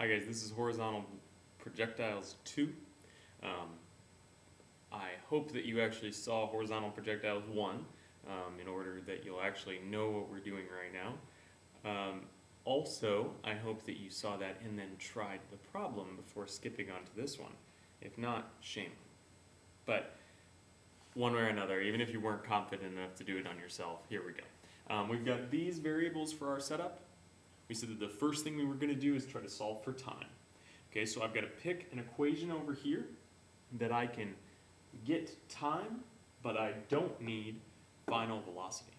Hi guys, this is Horizontal Projectiles 2. Um, I hope that you actually saw Horizontal Projectiles 1 um, in order that you'll actually know what we're doing right now. Um, also, I hope that you saw that and then tried the problem before skipping on to this one. If not, shame. But one way or another, even if you weren't confident enough to do it on yourself, here we go. Um, we've got these variables for our setup. We said that the first thing we were going to do is try to solve for time. Okay, so I've got to pick an equation over here that I can get time, but I don't need final velocity.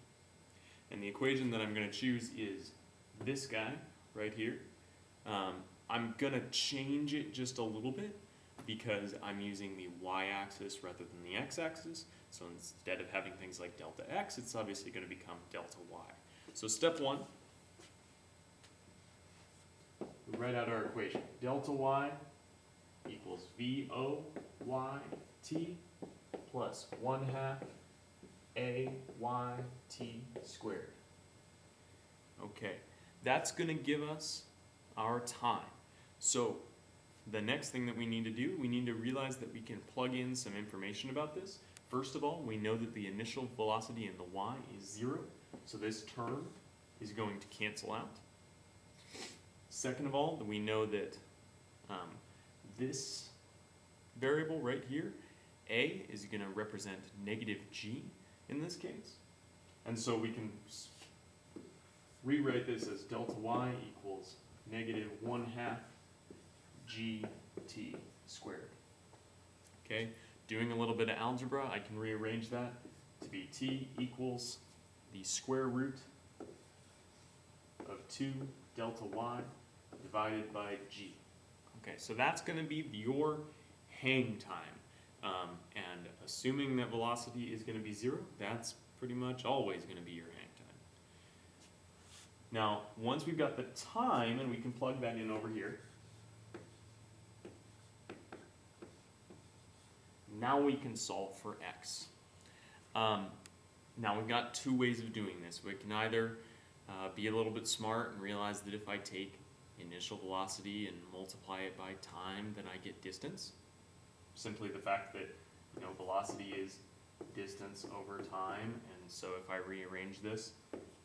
And the equation that I'm going to choose is this guy right here. Um, I'm going to change it just a little bit because I'm using the y-axis rather than the x-axis. So instead of having things like delta x, it's obviously going to become delta y. So step one, we write out our equation. Delta y equals V O Y T plus 1 half A Y T squared. Okay, that's going to give us our time. So the next thing that we need to do, we need to realize that we can plug in some information about this. First of all, we know that the initial velocity in the y is zero, so this term is going to cancel out. Second of all, we know that um, this variable right here, a, is going to represent negative g in this case. And so we can rewrite this as delta y equals negative 1 half gt squared. Okay, doing a little bit of algebra, I can rearrange that to be t equals the square root of 2 delta y divided by g. Okay, so that's going to be your hang time. Um, and assuming that velocity is going to be zero, that's pretty much always going to be your hang time. Now, once we've got the time, and we can plug that in over here, now we can solve for x. Um, now we've got two ways of doing this. We can either uh, be a little bit smart and realize that if I take initial velocity and multiply it by time, then I get distance. Simply the fact that you know velocity is distance over time, and so if I rearrange this,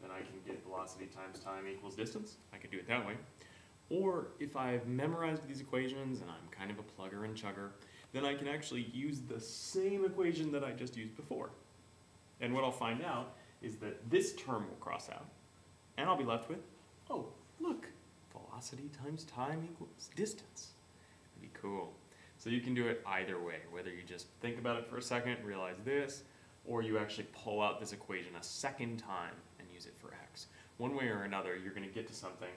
then I can get velocity times time equals distance. I could do it that way. Or if I've memorized these equations and I'm kind of a plugger and chugger, then I can actually use the same equation that I just used before. And what I'll find out is that this term will cross out, and I'll be left with, oh, look, velocity times time equals distance. That'd be cool. So you can do it either way, whether you just think about it for a second, realize this, or you actually pull out this equation a second time and use it for x. One way or another, you're going to get to something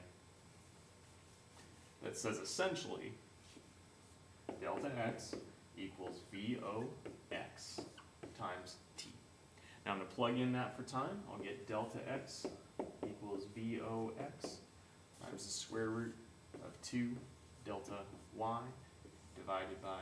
that says essentially delta x equals VOX times t. Now I'm going to plug in that for time. I'll get delta x equals VOX times the square root of 2 delta y divided by